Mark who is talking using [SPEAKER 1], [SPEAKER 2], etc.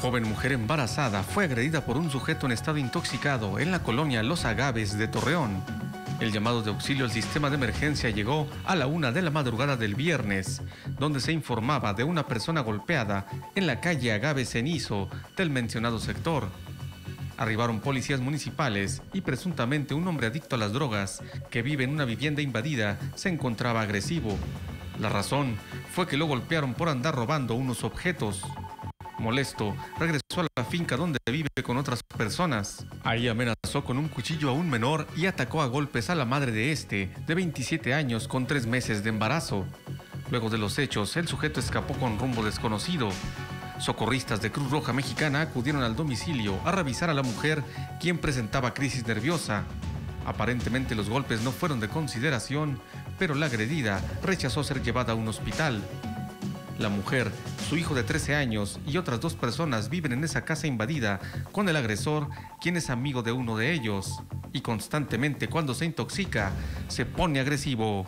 [SPEAKER 1] Joven mujer embarazada fue agredida por un sujeto en estado intoxicado en la colonia Los Agaves de Torreón. El llamado de auxilio al sistema de emergencia llegó a la una de la madrugada del viernes, donde se informaba de una persona golpeada en la calle Agave Cenizo del mencionado sector. Arribaron policías municipales y presuntamente un hombre adicto a las drogas que vive en una vivienda invadida se encontraba agresivo. La razón fue que lo golpearon por andar robando unos objetos. Molesto, regresó a la finca donde vive con otras personas. Ahí amenazó con un cuchillo a un menor y atacó a golpes a la madre de este, de 27 años con tres meses de embarazo. Luego de los hechos, el sujeto escapó con rumbo desconocido. Socorristas de Cruz Roja Mexicana acudieron al domicilio a revisar a la mujer, quien presentaba crisis nerviosa. Aparentemente los golpes no fueron de consideración, pero la agredida rechazó ser llevada a un hospital. La mujer, su hijo de 13 años y otras dos personas viven en esa casa invadida con el agresor, quien es amigo de uno de ellos. Y constantemente cuando se intoxica, se pone agresivo.